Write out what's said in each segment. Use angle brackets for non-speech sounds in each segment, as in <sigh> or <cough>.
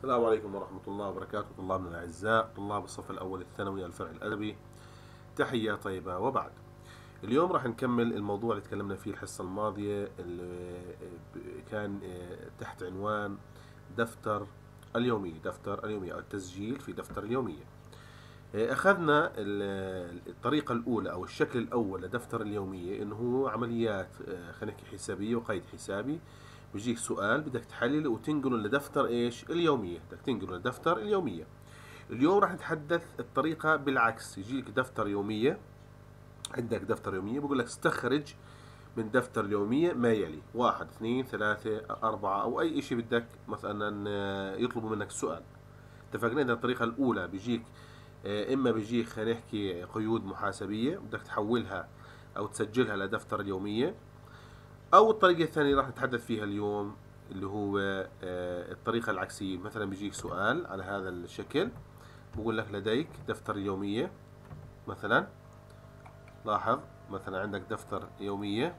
السلام عليكم ورحمة الله وبركاته. طلابنا الأعزاء طلاب الصف الأول الثانوي الفرع الأدبي. تحية طيبة وبعد. اليوم راح نكمل الموضوع اللي تكلمنا فيه الحصة الماضية اللي كان تحت عنوان دفتر اليومية دفتر اليومية أو التسجيل في دفتر اليومية أخذنا الطريقة الأولى أو الشكل الأول لدفتر اليومية إنه عمليات خلينا نحكي حسابية وقيد حسابي. بيجيك سؤال بدك تحلله وتنقله لدفتر إيش؟ اليومية. بدك تنقله لدفتر اليومية. اليوم راح نتحدث الطريقة بالعكس. يجيك دفتر يومية. عندك دفتر يومية بقول لك استخرج من دفتر اليومية ما يلي. واحد اثنين ثلاثة أربعة أو أي شيء بدك مثلا يطلبوا منك السؤال اتفقنا؟ إن الطريقة الأولى بيجيك إما بيجيك خلينا نحكي قيود محاسبية بدك تحولها أو تسجلها لدفتر اليومية. أو الطريقة الثانية راح نتحدث فيها اليوم اللي هو الطريقة العكسية. مثلا بيجيك سؤال على هذا الشكل بقول لك لديك دفتر يومية مثلا. لاحظ مثلا عندك دفتر يومية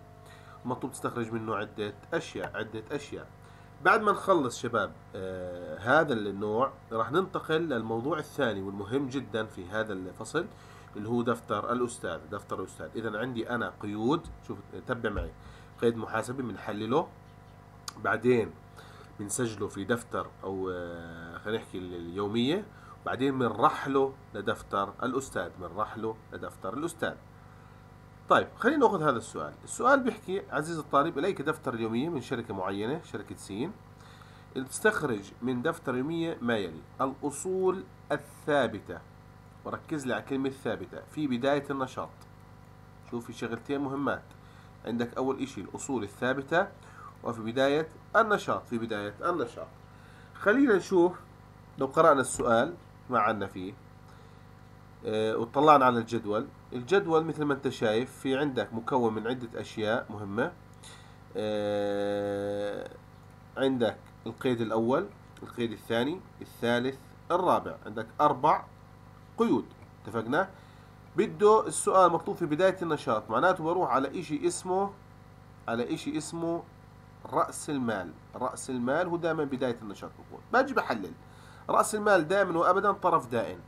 مطلوب تستخرج منه عدة أشياء عدة أشياء. بعد ما نخلص شباب آه هذا النوع راح ننتقل للموضوع الثاني والمهم جدا في هذا الفصل اللي هو دفتر الأستاذ دفتر الأستاذ. اذا عندي أنا قيود شوف تبع معي. قيد محاسبي بنحلله. بعدين بنسجله في دفتر أو خلينا نحكي اليومية. بعدين بنرحله لدفتر الأستاذ بنرحله لدفتر الأستاذ. طيب خلينا نأخذ هذا السؤال. السؤال بيحكي عزيز الطالب إليك دفتر اليومية من شركة معينة شركة سين. تستخرج من دفتر يوميه ما يلي؟ الأصول الثابتة. وركز لي على كلمه ثابته في بداية النشاط. شوف في شغلتين مهمات. عندك أول إشي الأصول الثابتة وفي بداية النشاط في بداية النشاط. خلينا نشوف لو قرأنا السؤال ما عنا فيه. آه وطلعنا على الجدول. الجدول مثل ما أنت شايف في عندك مكون من عدة أشياء مهمة. آه عندك القيد الأول القيد الثاني الثالث الرابع. عندك أربع قيود. اتفقنا؟ بده السؤال مطلوب في بداية النشاط. معناته بروح على إشي اسمه على إشي اسمه رأس المال. رأس المال هو دائما بداية النشاط بكون باجي بحلل رأس المال دائما وابدا طرف دائن.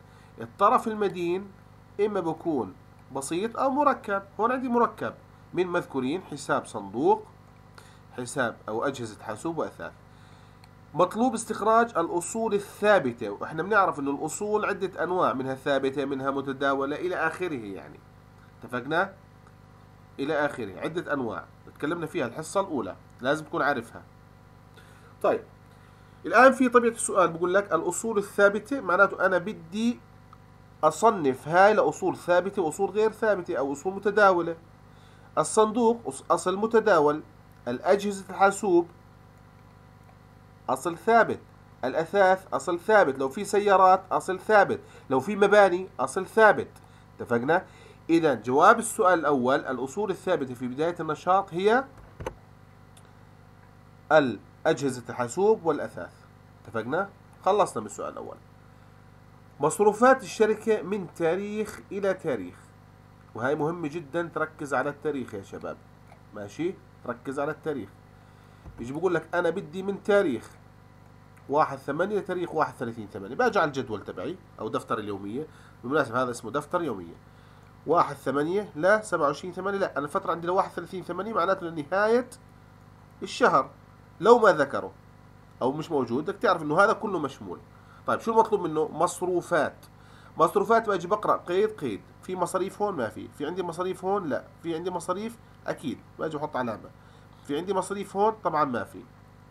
الطرف المدين إما بكون بسيط أو مركب. هون عندي مركب. من مذكورين حساب صندوق حساب أو أجهزة حاسوب وأثاث. مطلوب استخراج الأصول الثابتة وإحنا بنعرف أن الأصول عدة أنواع منها ثابتة منها متداولة إلى آخره يعني. اتفقنا؟ إلى آخره عدة أنواع. تكلمنا فيها الحصة الأولى لازم تكون عارفها. طيب الآن في طبيعة السؤال بقول لك الأصول الثابتة معناته أنا بدي أصنف هاي لأصول ثابتة وأصول غير ثابتة أو أصول متداولة. الصندوق أصل متداول الأجهزة الحاسوب أصل ثابت. الأثاث أصل ثابت. لو في سيارات أصل ثابت. لو في مباني أصل ثابت. اتفقنا؟ إذا جواب السؤال الأول الأصول الثابتة في بداية النشاط هي الأجهزة الحاسوب والأثاث. اتفقنا؟ خلصنا من السؤال الأول. مصروفات الشركة من تاريخ إلى تاريخ. وهي مهمة جدا. تركز على التاريخ يا شباب. ماشي؟ تركز على التاريخ. بيجي بقول لك أنا بدي من تاريخ واحد ثمانية لتاريخ واحد ثلاثين ثمانية. باجي على الجدول تبعي أو دفتر اليومية. بالمناسبة هذا اسمه دفتر واحد ثمانية لا سبعة وعشرين ثمانية لا. أنا الفترة عندي لواحد ثلاثين ثمانية معناته لنهاية الشهر. لو ما ذكره أو مش موجود بدك تعرف إنه هذا كله مشمول. طيب شو المطلوب منه؟ مصروفات. مصروفات بأجي بقرأ قيد قيد. في مصاريف هون ما في. في عندي مصاريف هون لا. في عندي مصاريف أكيد. باجي بحط علامة. في عندي مصاريف هون طبعا ما في.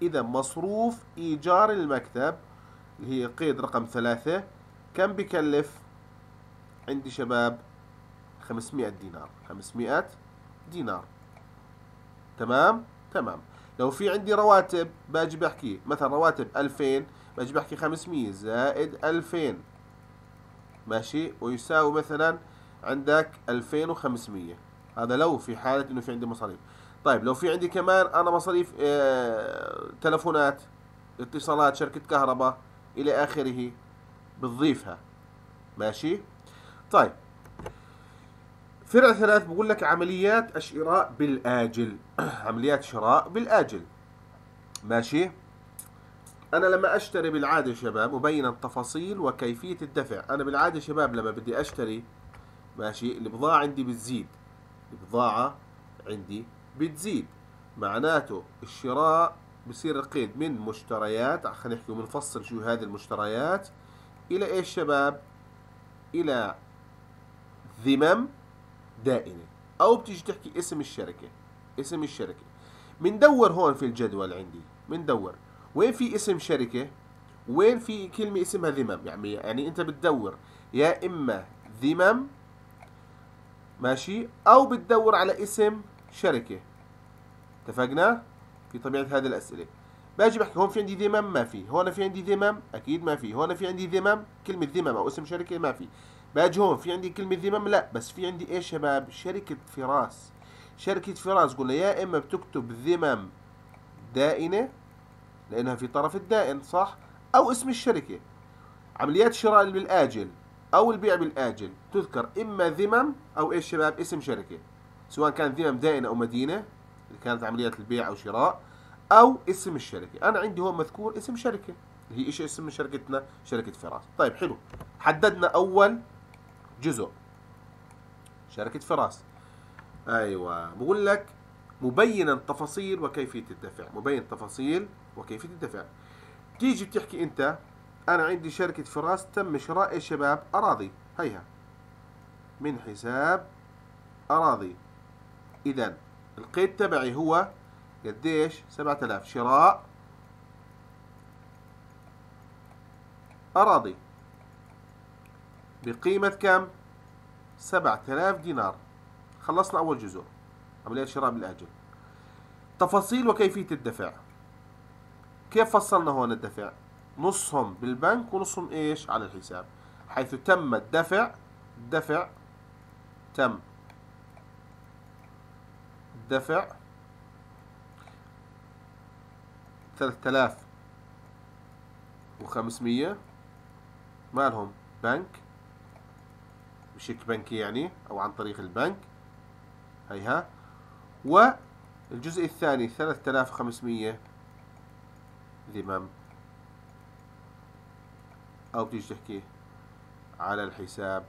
إذا مصروف إيجار المكتب اللي هي قيد رقم ثلاثة كم بكلف؟ عندي شباب 500 دينار. 500 دينار. تمام؟ تمام. لو في عندي رواتب باجي بحكي مثلا رواتب 2000 باجي بحكي 500 زائد 2000 ماشي؟ ويساوي مثلا عندك 2500 هذا لو في حالة إنه في عندي مصاريف. طيب لو في عندي كمان أنا مصاريف آه تلفونات اتصالات شركة كهرباء إلى آخره بتضيفها. ماشي؟ طيب. فرع ثلاث بقول لك عمليات الشراء بالآجل. <clears throat> عمليات شراء بالآجل. ماشي؟ أنا لما أشتري بالعادة شباب مبين التفاصيل وكيفية الدفع أنا بالعادة شباب لما بدي أشتري ماشي البضاعة عندي بتزيد. البضاعة عندي بتزيد. معناته الشراء بصير القيد من مشتريات خلينا نحكي ونفصل شو هذه المشتريات إلى إيش شباب؟ إلى ذمم دائنة. أو بتيجي تحكي اسم الشركة اسم الشركة. مندور هون في الجدول عندي مندور. وين في اسم شركة؟ وين في كلمة اسمها ذمم؟ يعني يعني أنت بتدور يا إما ذمم ماشي أو بتدور على اسم شركة. اتفقنا؟ في طبيعة هذه الأسئلة. باجي بحكي هون في عندي ذمم؟ ما في. هون في عندي ذمم؟ أكيد ما في. هون في عندي ذمم؟ كلمة ذمم أو اسم شركة؟ ما في. باجي هون في عندي كلمة ذمم؟ لا. بس في عندي إيش شباب؟ شركة فراس. شركة فراس قلنا يا إما بتكتب ذمم دائنة لأنها في طرف الدائن صح؟ أو اسم الشركة. عمليات الشراء بالآجل أو البيع بالآجل. تذكر إما ذمم أو إيش شباب؟ اسم شركة. سواء كان ذمم دائنة أو مدينة كانت عمليات البيع أو شراء أو اسم الشركة. أنا عندي هون مذكور اسم شركة. هي إيش اسم شركتنا؟ شركة فراس. طيب حلو. حددنا أول جزء. شركة فراس. أيوة. بقول لك مبينا تفاصيل وكيفية الدفع. مبين تفاصيل وكيفية الدفع. تيجي بتحكي أنت أنا عندي شركة فراس تم شراء يا شباب؟ أراضي. هيها. من حساب أراضي. إذا القيد تبعي هو قديش؟ 7000 شراء. أراضي. بقيمة كم؟ 7000 دينار. خلصنا أول جزء. عملية شراء بالآجل تفاصيل وكيفية الدفع. كيف فصلنا هون الدفع؟ نصهم بالبنك ونصهم إيش؟ على الحساب. حيث تم الدفع دفع تم. دفع ثلاثة آلاف وخمسمية. مالهم بنك. بشيك بنكي يعني أو عن طريق البنك. هيها. والجزء الثاني ثلاثة آلاف وخمسمية. ذمم. أو بتيجي تحكي على الحساب.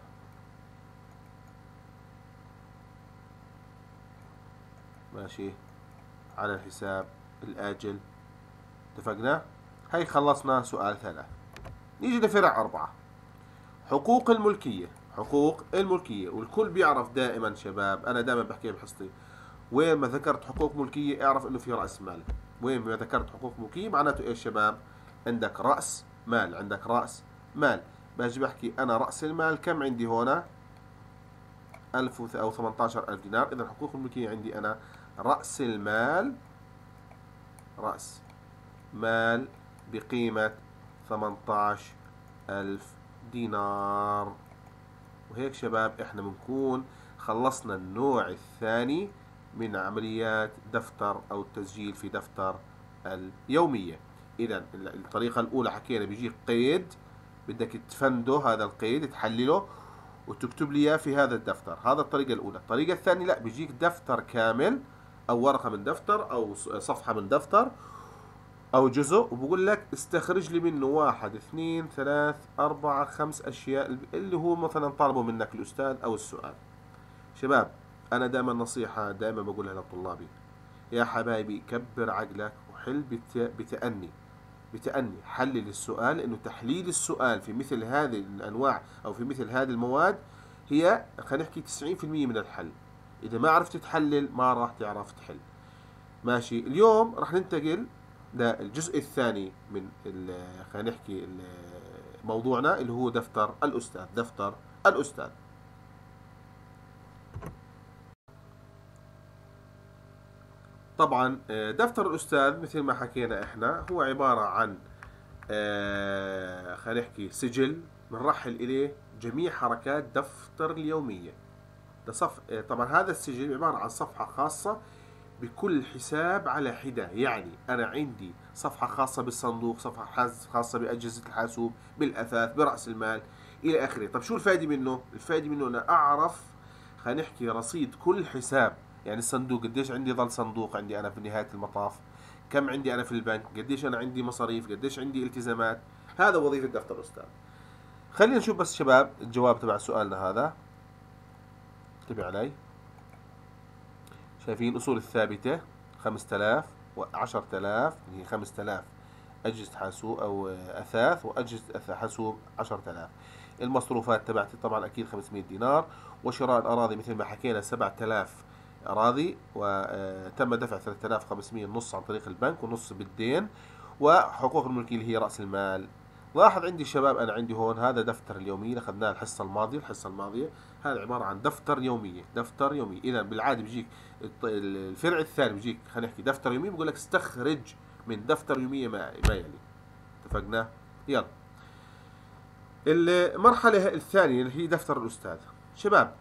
ماشي على الحساب الآجل. اتفقنا؟ هاي خلصنا سؤال ثلاث. نيجي لفرع أربعة. حقوق الملكية. حقوق الملكية. والكل بيعرف دائما شباب أنا دائما بحكي بحصتي وين ما ذكرت حقوق ملكية اعرف إنه في رأس مال. وين ما ذكرت حقوق ملكية معناته إيش شباب؟ عندك رأس مال. عندك رأس مال. باجي بحكي أنا رأس المال كم عندي هنا؟ ألف أو 18 ألف دينار. إذا حقوق الملكية عندي أنا رأس المال رأس مال بقيمة 18 ألف دينار. وهيك شباب إحنا بنكون خلصنا النوع الثاني من عمليات دفتر أو التسجيل في دفتر اليومية. اذا الطريقة الأولى حكينا بيجيك قيد بدك تفنده هذا القيد تحلله وتكتب لي إياه في هذا الدفتر. هذا الطريقة الأولى. الطريقة الثانية لا بيجيك دفتر كامل أو ورقة من دفتر أو صفحة من دفتر أو جزء وبقول لك استخرج لي منه واحد اثنين ثلاث أربعة خمس أشياء اللي هو مثلا طالبه منك الأستاذ أو السؤال. شباب أنا دائما نصيحة دائما بقولها لطلابي. يا حبايبي كبر عقلك وحل بتأني. بتأني. حلل السؤال لأنه تحليل السؤال في مثل هذه الأنواع أو في مثل هذه المواد هي خلينا نحكي 90% من الحل. إذا ما عرفت تحلل ما راح تعرف تحل. ماشي. اليوم راح ننتقل للجزء الثاني من خلينا نحكي موضوعنا اللي هو دفتر الأستاذ. دفتر الأستاذ. طبعا آه، دفتر الأستاذ مثل ما حكينا إحنا هو عبارة عن آه، خلينا نحكي سجل بنرحل إليه جميع حركات دفتر اليومية. ده صف آه، طبعا هذا السجل عبارة عن صفحة خاصة بكل حساب على حدة. يعني أنا عندي صفحة خاصة بالصندوق صفحة خاصة بأجهزة الحاسوب بالأثاث برأس المال إلى آخره. طب شو الفائدة منه؟ الفائدة منه أنا أعرف خلينا نحكي رصيد كل حساب. يعني الصندوق قديش عندي ظل صندوق؟ عندي أنا في نهاية المطاف. كم عندي أنا في البنك؟ قديش أنا عندي مصاريف؟ قديش عندي التزامات؟ هذا وظيفة دفتر الاستاذ خلينا نشوف بس شباب الجواب تبع سؤالنا هذا. انتبه علي. شايفين الأصول الثابتة 5000 و10000 هي 5000 أجهزة حاسوب أو أثاث وأجهزة حاسوب 10000 المصروفات تبعتي طبعا أكيد 500 دينار. وشراء الأراضي مثل ما حكينا 7000 أراضي وتم دفع 3500 نص عن طريق البنك ونص بالدين. وحقوق الملكية اللي هي رأس المال. لاحظ عندي شباب أنا عندي هون هذا دفتر اليومي أخذناه الحصة الماضية الحصة الماضية. هذا عبارة عن دفتر يومية دفتر يومي إذا بالعادة بيجيك الفرع الثاني بيجيك خلينا نحكي دفتر يومي بقول لك استخرج من دفتر يومية ما, ما يلي. اتفقنا؟ يلا. المرحلة الثانية اللي هي دفتر الأستاذ. شباب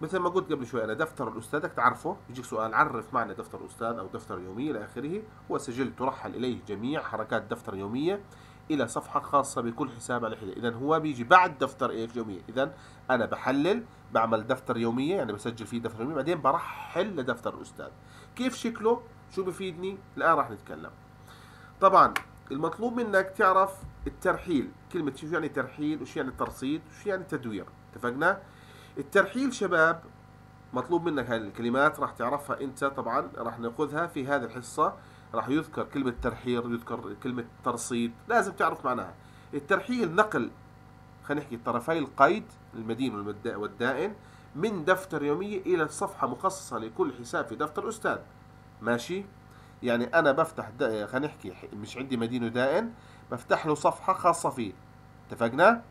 مثل ما قلت قبل شوي أنا دفتر الأستاذ تعرفه؟ بيجيك سؤال عرف معنى دفتر الأستاذ أو دفتر يومي إلى آخره؟ هو سجل ترحل إليه جميع حركات دفتر يومية. إلى صفحة خاصة بكل حساب على حدة إذا هو بيجي بعد دفتر إيش يومية. إذا أنا بحلل بعمل دفتر يومية يعني بسجل فيه دفتر يومية بعدين برحل لدفتر الأستاذ. كيف شكله؟ شو بفيدني؟ الآن راح نتكلم. طبعا المطلوب منك تعرف الترحيل. كلمة شو يعني ترحيل؟ وش يعني ترصيد؟ وش يعني تدوير؟ اتفقنا؟ الترحيل شباب مطلوب منك هذه الكلمات راح تعرفها أنت طبعا راح نأخذها في هذه الحصة. راح يذكر كلمة ترحيل يذكر كلمة ترصيد لازم تعرف معناها. الترحيل نقل خلينا نحكي طرفي القيد المدين والدائن من دفتر يومية إلى صفحة مخصصة لكل حساب في دفتر أستاذ. ماشي؟ يعني أنا بفتح خلينا نحكي مش عندي مدين ودائن بفتح له صفحة خاصة فيه. اتفقنا؟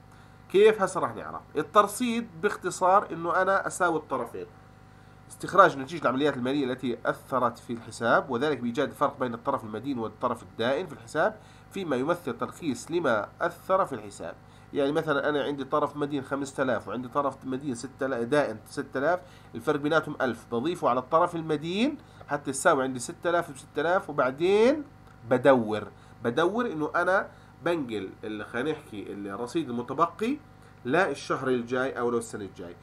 كيف هسه راح نعرف؟ الترصيد باختصار إنه أنا أساوي الطرفين. استخراج نتيجة العمليات المالية التي أثرت في الحساب وذلك بإيجاد الفرق بين الطرف المدين والطرف الدائن في الحساب فيما يمثل تلخيص لما أثر في الحساب. يعني مثلا أنا عندي طرف مدين 5000 وعندي طرف مدين 6000 دائن 6000 الفرق بيناتهم 1000 بضيفه على الطرف المدين حتى يساوي عندي 6000 و 6000 وبعدين بدور. بدور إنه أنا بنقل اللي خلينا نحكي الرصيد المتبقي للشهر الجاي أو لو السنة الجاي.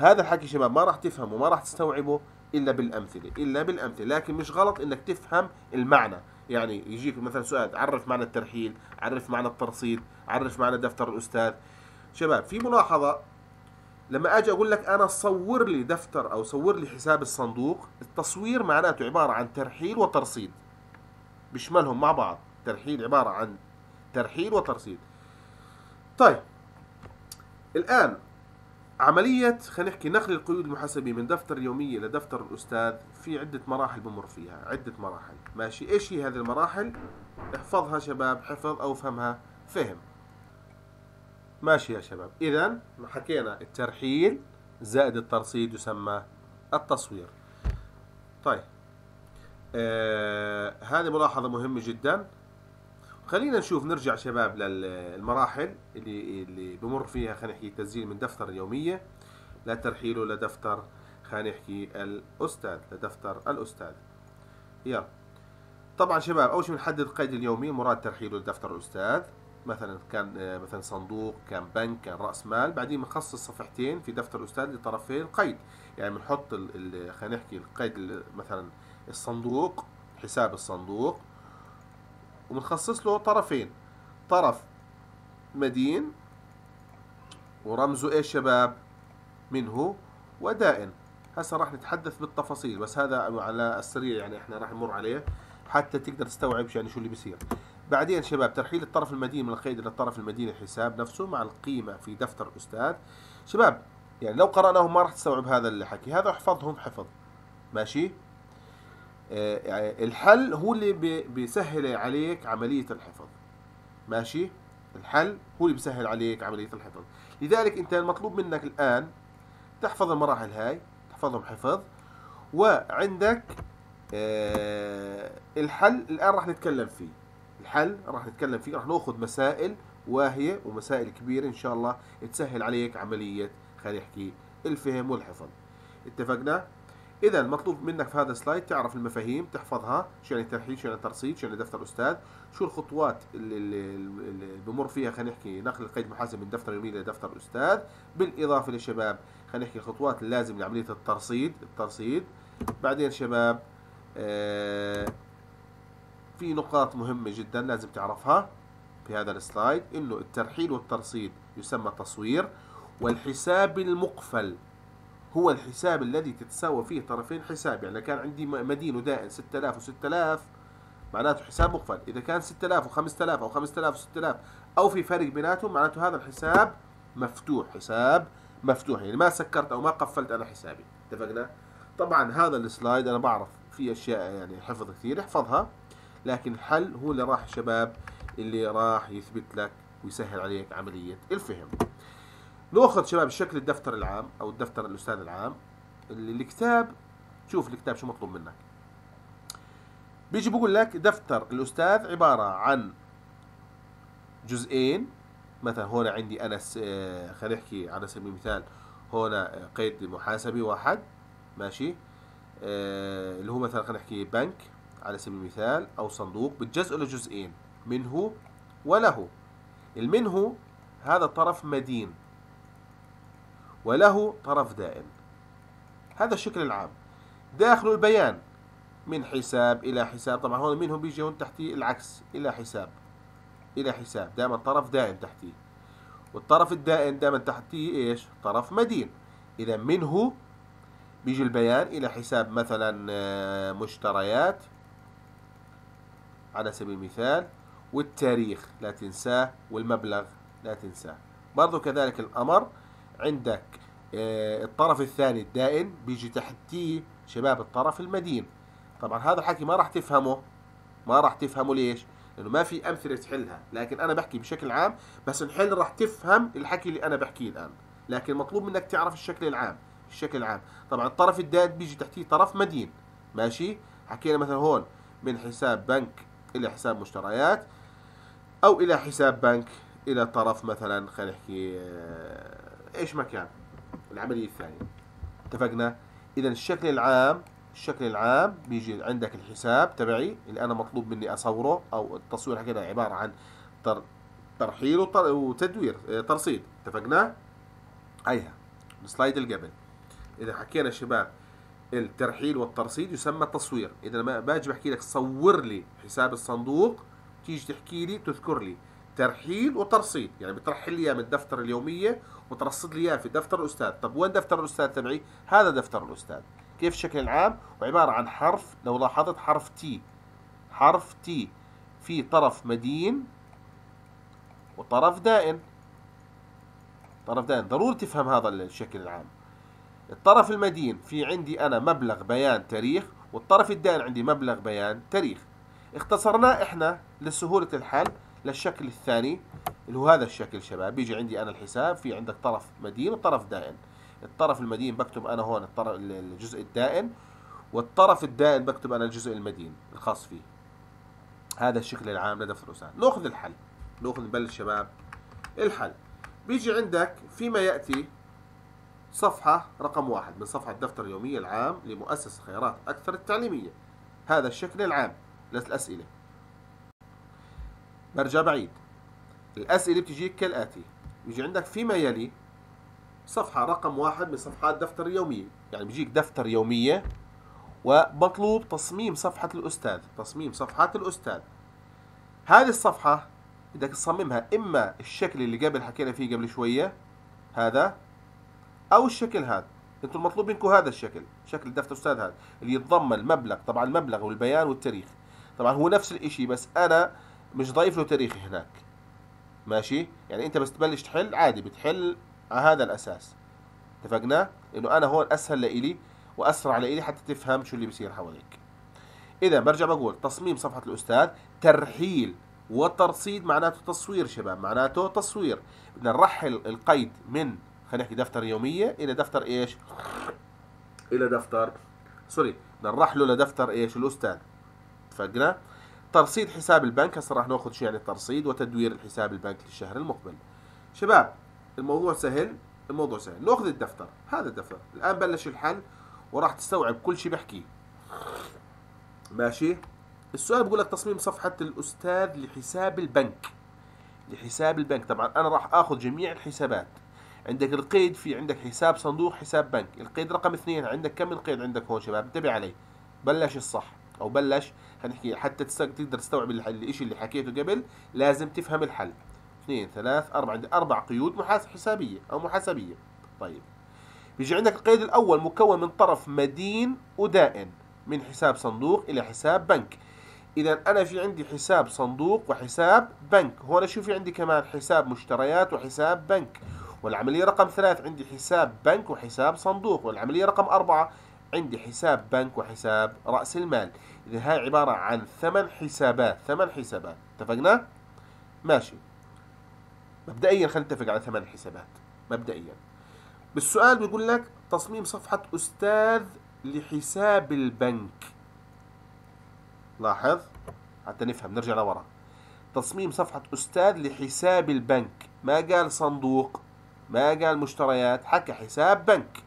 هذا الحكي شباب ما راح تفهمه ما راح تستوعبه إلا بالأمثلة إلا بالأمثلة. لكن مش غلط إنك تفهم المعنى. يعني يجيك مثلا سؤال عرف معنى الترحيل عرف معنى الترصيد عرف معنى دفتر الأستاذ. شباب في ملاحظة لما أجي أقول لك أنا صور لي دفتر أو صور لي حساب الصندوق التصوير معناته عبارة عن ترحيل وترصيد. بيشملهم مع بعض ترحيل عبارة عن ترحيل وترصيد. طيب الآن عملية خلينا نحكي نقل القيود المحاسبية من دفتر يومية لدفتر الأستاذ في عدة مراحل بمر فيها عدة مراحل. ماشي؟ إيش هي هذه المراحل؟ احفظها شباب حفظ أو فهمها فهم. ماشي يا شباب. إذا حكينا الترحيل زائد الترصيد يسمى التصوير. طيب. آه هذه ملاحظة مهمة جدا. خلينا نشوف نرجع شباب للمراحل اللي اللي بمر فيها خلينا نحكي تسجيل من دفتر اليومية. لترحيله لدفتر خلينا نحكي الأستاذ لدفتر الأستاذ. يلا. طبعا شباب أول شيء بنحدد القيد اليومي مراد ترحيله لدفتر الاستاذ مثلا كان مثلا صندوق كان بنك كان رأس مال. بعدين بنخصص صفحتين في دفتر الاستاذ لطرفي القيد. يعني بنحط خلينا نحكي القيد مثلا الصندوق حساب الصندوق. وبنخصص له طرفين. طرف مدين ورمزه إيش شباب؟ منه ودائن. هسه راح نتحدث بالتفاصيل بس هذا على السريع يعني إحنا راح نمر عليه حتى تقدر تستوعب يعني شو اللي بيصير. بعدين شباب ترحيل الطرف المدين من القيد للطرف المدين الحساب نفسه مع القيمة في دفتر الأستاذ شباب يعني لو قرأناهم ما راح تستوعب هذا الحكي. هذا احفظهم حفظ. ماشي؟ الحل هو اللي بيسهل عليك عملية الحفظ. ماشي؟ الحل هو اللي بيسهل عليك عملية الحفظ. لذلك انت المطلوب منك الآن تحفظ المراحل هاي تحفظهم حفظ وعندك آه، الحل الآن راح نتكلم فيه. الحل راح نتكلم فيه راح نأخذ مسائل واهية ومسائل كبيرة إن شاء الله تسهل عليك عملية خلينا نحكي الفهم والحفظ. اتفقنا؟ إذا مطلوب منك في هذا السلايد تعرف المفاهيم تحفظها شو يعني ترحيل شو يعني ترصيد شو يعني دفتر أستاذ شو الخطوات اللي, اللي بمر فيها. خلينا نحكي نقل القيد المحاسب من دفتر يومي لدفتر أستاذ. بالإضافة للشباب خلينا نحكي الخطوات اللازمة لعملية الترصيد الترصيد. بعدين شباب آه في نقاط مهمة جدا لازم تعرفها في هذا السلايد إنه الترحيل والترصيد يسمى تصوير والحساب المقفل هو الحساب الذي تتساوى فيه طرفين حساب. يعني كان عندي مدين ودائن 6000 و6000 معناته حساب مقفل. إذا كان 6000 و5000 أو 5000 و6000 أو في فرق بيناتهم معناته هذا الحساب مفتوح. حساب مفتوح. يعني ما سكرت أو ما قفلت أنا حسابي. اتفقنا؟ طبعا هذا السلايد أنا بعرف في أشياء يعني حفظ كثير احفظها. لكن الحل هو اللي راح شباب اللي راح يثبت لك ويسهل عليك عملية الفهم. ناخذ شباب الشكل الدفتر العام أو الدفتر الأستاذ العام اللي الكتاب شوف الكتاب شو مطلوب منك. بيجي بقول لك دفتر الأستاذ عبارة عن جزئين مثلا هون عندي أنا آه، خلينا نحكي على سبيل المثال هون قيد محاسبي واحد ماشي؟ آه، اللي هو مثلا خلينا نحكي بنك على سبيل المثال أو صندوق بتجزئه لجزئين منه وله. المنه هذا طرف مدين. وله طرف دائم. هذا الشكل العام. داخل البيان. من حساب إلى حساب. طبعا هون منهم بيجي هون تحتي العكس. إلى حساب. إلى حساب. دائما طرف دائم تحتيه. والطرف الدائم دائما تحتيه إيش؟ طرف مدين. إذا منه بيجي البيان إلى حساب مثلا آه، مشتريات. على سبيل المثال. والتاريخ لا تنساه. والمبلغ لا تنساه. برضو كذلك الأمر. عندك آه، الطرف الثاني الدائن بيجي تحتيه شباب الطرف المدين. طبعا هذا الحكي ما راح تفهمه. ما راح تفهمه ليش؟ لأنه ما في أمثلة تحلها. لكن أنا بحكي بشكل عام بس نحل راح تفهم الحكي اللي أنا بحكيه الآن. لكن مطلوب منك تعرف الشكل العام. الشكل العام. طبعا الطرف الدائن بيجي تحتيه طرف مدين. ماشي؟ حكينا مثلا هون من حساب بنك إلى حساب مشتريات أو إلى حساب بنك إلى طرف مثلا خلينا نحكي آه، إيش ما كان العملية الثانية. اتفقنا؟ اذا الشكل العام الشكل العام بيجي عندك الحساب تبعي اللي أنا مطلوب مني أصوره أو التصوير حكينا عبارة عن تر ترحيل وتدوير آه، ترصيد. اتفقنا؟ هيها السلايد اللي قبل. إذا حكينا شباب الترحيل والترصيد يسمى تصوير إذا ما باجي بحكي لك صور لي حساب الصندوق تيجي تحكي لي تذكر لي. ترحيل وترصيد يعني بترحل لي من الدفتر اليومية وترصد لي إياه في دفتر الأستاذ. طب وين دفتر الأستاذ تبعي؟ هذا دفتر الأستاذ. كيف الشكل العام وعباره عن حرف لو لاحظت حرف T حرف T في طرف مدين وطرف دائن. طرف دائن. ضروري تفهم هذا الشكل العام. الطرف المدين في عندي أنا مبلغ بيان تاريخ والطرف الدائن عندي مبلغ بيان تاريخ. اختصرناه إحنا لسهولة الحل. للشكل الثاني اللي هو هذا الشكل شباب. بيجي عندي أنا الحساب في عندك طرف مدين وطرف دائن. الطرف المدين بكتب أنا هون الطرف الجزء الدائن والطرف الدائن بكتب أنا الجزء المدين الخاص فيه. هذا الشكل العام لدفتر الأسعار نأخذ الحل. نأخذ نبلش شباب. الحل. بيجي عندك فيما يأتي صفحة رقم واحد من صفحة الدفتر اليومية العام لمؤسسة خيارات أكثر التعليمية. هذا الشكل العام. للأسئلة. برجع بعيد. الأسئلة بتجيك كالآتي. بيجي عندك فيما يلي صفحة رقم واحد من صفحات دفتر اليومية يعني بيجيك دفتر يومية ومطلوب تصميم صفحة الأستاذ تصميم صفحة الأستاذ. هذه الصفحة بدك تصممها إما الشكل اللي قبل حكينا فيه قبل شوية هذا أو الشكل هذا. أنتم المطلوب منكم هذا الشكل شكل دفتر أستاذ هذا اللي يتضمن المبلغ طبعا المبلغ والبيان والتاريخ. طبعا هو نفس الإشي بس أنا مش ضايف له تاريخ هناك. ماشي؟ يعني أنت بس تبلش تحل؟ عادي بتحل على هذا الأساس. اتفقنا؟ انه أنا هون أسهل لإلي وأسرع لإلي حتى تفهم شو اللي بيصير حواليك. إذا برجع بقول تصميم صفحة الأستاذ ترحيل وترصيد معناته تصوير شباب معناته تصوير. بدنا نرحل القيد من خلينا نحكي دفتر يومية إلى دفتر إيش؟ إلى دفتر sorry بدنا نرحله لدفتر إيش؟ الأستاذ. اتفقنا؟ ترصيد حساب البنك هسه راح ناخذ شو يعني ترصيد وتدوير الحساب البنك للشهر المقبل. شباب الموضوع سهل الموضوع سهل. ناخذ الدفتر هذا الدفتر. الآن بلش الحل وراح تستوعب كل شيء بحكيه ماشي؟ السؤال بقول لك تصميم صفحة الأستاذ لحساب البنك. لحساب البنك. طبعا أنا راح آخذ جميع الحسابات. عندك القيد في عندك حساب صندوق حساب بنك. القيد رقم اثنين. عندك كم القيد؟ عندك هون شباب. انتبه علي. بلش الصح. أو بلش خلينا نحكي حتى تقدر تستوعب الشيء اللي حكيته قبل لازم تفهم الحل. اثنين ثلاث أربعة عندي أربع قيود حسابية أو محاسبية. طيب. بيجي عندك القيد الأول مكون من طرف مدين ودائن من حساب صندوق إلى حساب بنك. إذا أنا في عندي حساب صندوق وحساب بنك. هون شو في عندي كمان حساب مشتريات وحساب بنك. والعملية رقم ثلاث عندي حساب بنك وحساب صندوق. والعملية رقم أربعة عندي حساب بنك وحساب رأس المال. إذا هاي عبارة عن ثمان حسابات ثمان حسابات. اتفقنا؟ ماشي. مبدئيا خلينا نتفق على ثمان حسابات. مبدئيا. بالسؤال بيقول لك تصميم صفحة أستاذ لحساب البنك. لاحظ؟ حتى نفهم نرجع لورا. تصميم صفحة أستاذ لحساب البنك. ما قال صندوق؟ ما قال مشتريات؟ حكى حساب بنك.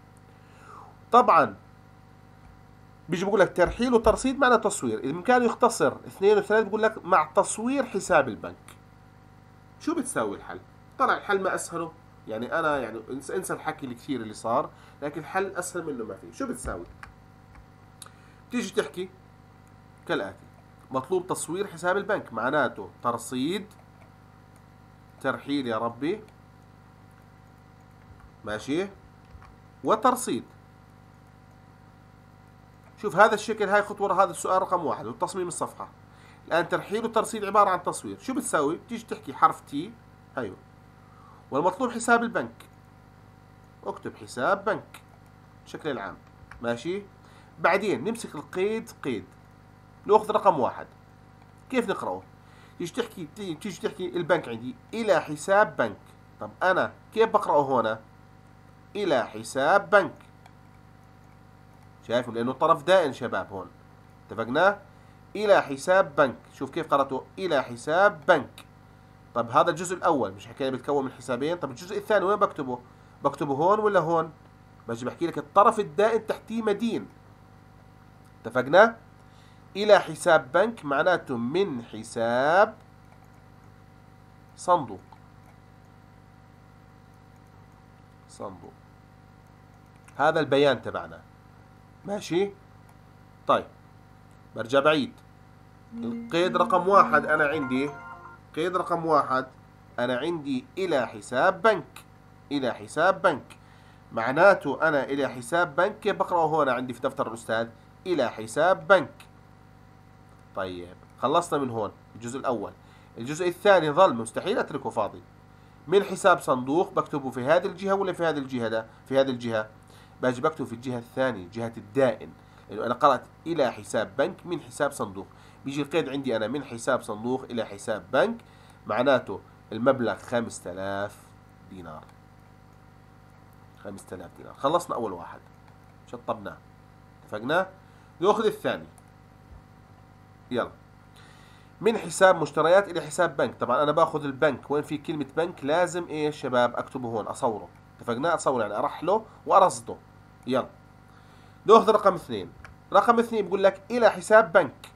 طبعا بيجي بقول لك ترحيل وترصيد معنى تصوير. إذا كان يختصر اثنين وثلاثة بقول لك مع تصوير حساب البنك. شو بتساوي الحل؟ طلع الحل ما أسهله. يعني أنا يعني إنسى الحكي الكثير اللي صار لكن الحل أسهل منه ما في شو بتساوي؟ تيجي تحكي كالآتي. مطلوب تصوير حساب البنك. معناته ترصيد ترحيل يا ربي. ماشي؟ وترصيد. شوف هذا الشكل هاي خطوة هذا السؤال رقم واحد وتصميم الصفحة. الآن ترحيل وترصيد عبارة عن تصوير. شو بتساوي؟ تيجي تحكي حرف تي أيوه. والمطلوب حساب البنك. اكتب حساب بنك بشكل العام ماشي؟ بعدين نمسك القيد قيد. نأخذ رقم واحد. كيف نقرأه؟ تيجي تحكي تيجي تحكي البنك عندي. إلى حساب بنك. طب أنا كيف بقرأه هنا؟ إلى حساب بنك. شايف لأنه طرف دائن شباب هون. اتفقنا؟ إلى حساب بنك. شوف كيف قرأته. إلى حساب بنك. طب هذا الجزء الأول. مش حكينا بيتكون من حسابين. طب الجزء الثاني وين بكتبه؟ بكتبه هون ولا هون؟ باجي بحكي لك الطرف الدائن تحتيه مدين. اتفقنا؟ إلى حساب بنك معناته من حساب صندوق. صندوق. هذا البيان تبعنا. ماشي. طيب برجع بعيد. القيد رقم واحد أنا عندي. قيد رقم واحد أنا عندي إلى حساب بنك. إلى حساب بنك. معناته أنا إلى حساب بنك كيف بقرأه هنا عندي في دفتر الأستاذ؟ إلى حساب بنك. طيب خلصنا من هون الجزء الأول. الجزء الثاني ظل مستحيل أتركه فاضي. من حساب صندوق بكتبه في هذه الجهة ولا في هذه الجهة؟ ده في هذه الجهة. باجي بكتب في الجهة الثانية جهة الدائن. لأنه أنا قرأت إلى حساب بنك من حساب صندوق. بيجي القيد عندي أنا من حساب صندوق إلى حساب بنك معناته المبلغ 5000 دينار. 5000 دينار. خلصنا أول واحد. شطبناه. اتفقنا؟ نأخذ الثاني. يلا. من حساب مشتريات إلى حساب بنك. طبعا أنا باخذ البنك. وين في كلمة بنك؟ لازم إيش شباب؟ أكتبه هون. أصوره. اتفقنا اصوره يعني ارحله وارصده. يلا. ناخذ رقم اثنين. رقم اثنين بقول لك إلى حساب بنك.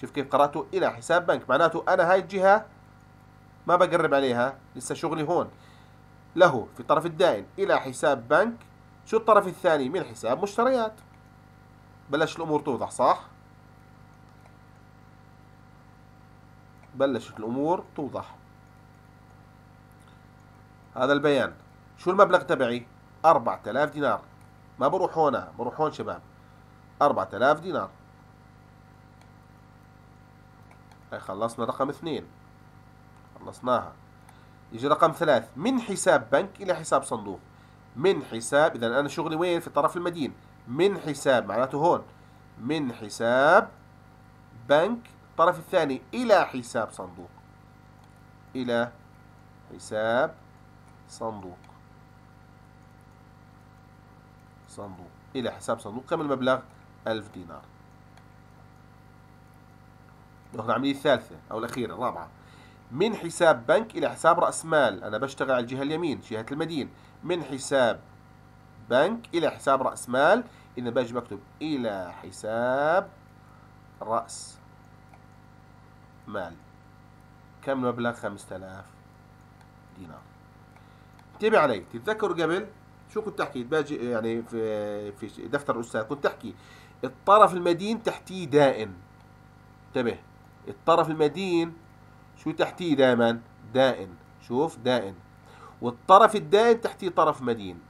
شوف كيف قرأته إلى حساب بنك. معناته أنا هاي الجهة ما بقرب عليها. لسه شغلي هون. له في الطرف الدائن. إلى حساب بنك. شو الطرف الثاني؟ من حساب مشتريات. بلش الأمور توضح صح؟ بلشت الأمور توضح. هذا البيان. شو المبلغ تبعي؟ 4000 دينار. ما بروح هنا بروح هون شباب. 4000 دينار. هاي خلصنا رقم اثنين. خلصناها. يجي رقم ثلاث. من حساب بنك إلى حساب صندوق. من حساب إذا أنا شغلي وين؟ في طرف المدين. من حساب معناته هون. من حساب بنك الطرف الثاني إلى حساب صندوق. إلى حساب صندوق. صندوق. إلى حساب صندوق كم المبلغ؟ ألف دينار. ناخذ العملية الثالثة أو الأخيرة الرابعة. من حساب بنك إلى حساب رأس مال. أنا بشتغل على الجهة اليمين جهة المدين. من حساب بنك إلى حساب رأس مال. إذا باجي بكتب إلى حساب رأس مال. كم المبلغ؟ 5000 دينار. انتبه علي تتذكروا قبل شو كنت تحكي؟ باجي يعني في في دفتر الأستاذ كنت تحكي. الطرف المدين تحتيه دائن انتبه. الطرف المدين شو تحتيه دائما؟ دائن شوف دائن والطرف الدائن تحتيه طرف مدين.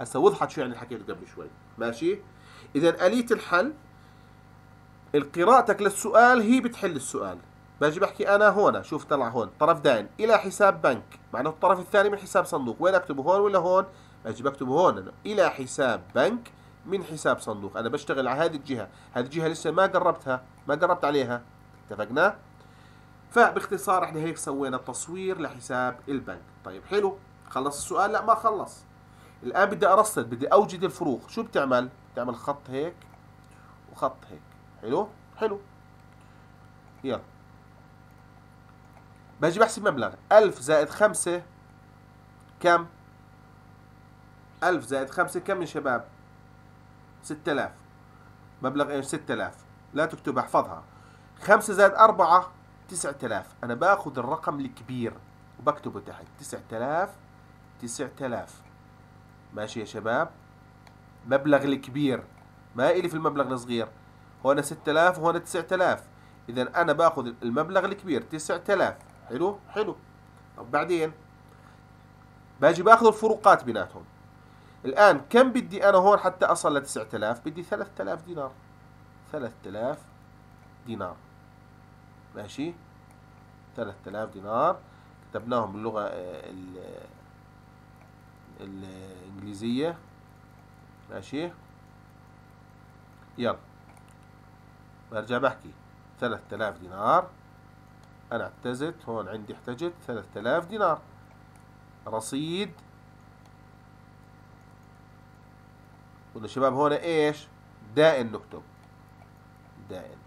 هسه وضحت شو يعني حكيته قبل شوي. ماشي؟ اذا آلية الحل؟ قراءتك للسؤال هي بتحل السؤال. باجي بحكي أنا هون شوف طلع هون طرف دائن إلى حساب بنك معناه الطرف الثاني من حساب صندوق وين أكتبه هون ولا هون؟ باجي بكتبه هون أنا. إلى حساب بنك من حساب صندوق أنا بشتغل على هذه الجهة هذه الجهة لسه ما قربتها ما قربت عليها اتفقنا؟ فباختصار إحنا هيك سوينا تصوير لحساب البنك. طيب حلو خلص السؤال؟ لا ما خلص. الآن بدي أرصد بدي أوجد الفروق شو بتعمل؟ بتعمل خط هيك وخط هيك حلو؟ حلو. يلا. باجي بحسب مبلغ. ألف زائد خمسة كم؟ ألف زائد خمسة كم يا شباب؟ ستة آلاف. مبلغ إيش؟ ستة آلاف. لا تكتب احفظها. خمسة زائد أربعة تسعة آلاف. أنا باخذ الرقم الكبير وبكتبه تحت. تسعة آلاف تسعة آلاف. ماشي يا شباب؟ مبلغ الكبير. ما إلي في المبلغ الصغير. هون ستة آلاف وهون تسعة آلاف. إذا أنا باخذ المبلغ الكبير تسعة آلاف. حلو؟ حلو. طب بعدين؟ باجي باخذ الفروقات بيناتهم. الآن كم بدي أنا هون حتى أصل ل 9000 بدي 3000 دينار. 3000 دينار. ماشي؟ 3000 دينار. كتبناهم باللغة آه، الإنجليزية. ماشي؟ يلا. برجع بحكي. 3000 دينار. أنا اعتزت هون عندي احتجت 3000 دينار. رصيد. قلنا شباب هون إيش؟ دائن نكتب. دائن.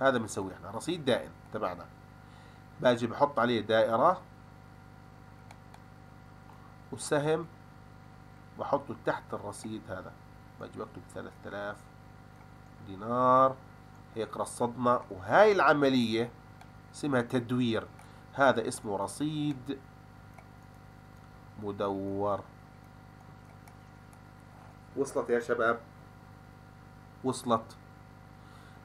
هذا بنسويه إحنا رصيد دائن تبعنا. باجي بحط عليه دائرة وسهم بحطه تحت الرصيد هذا. باجي بكتب 3000 دينار. هيك رصدنا وهاي العملية اسمها تدوير. هذا اسمه رصيد مدور. وصلت يا شباب. وصلت.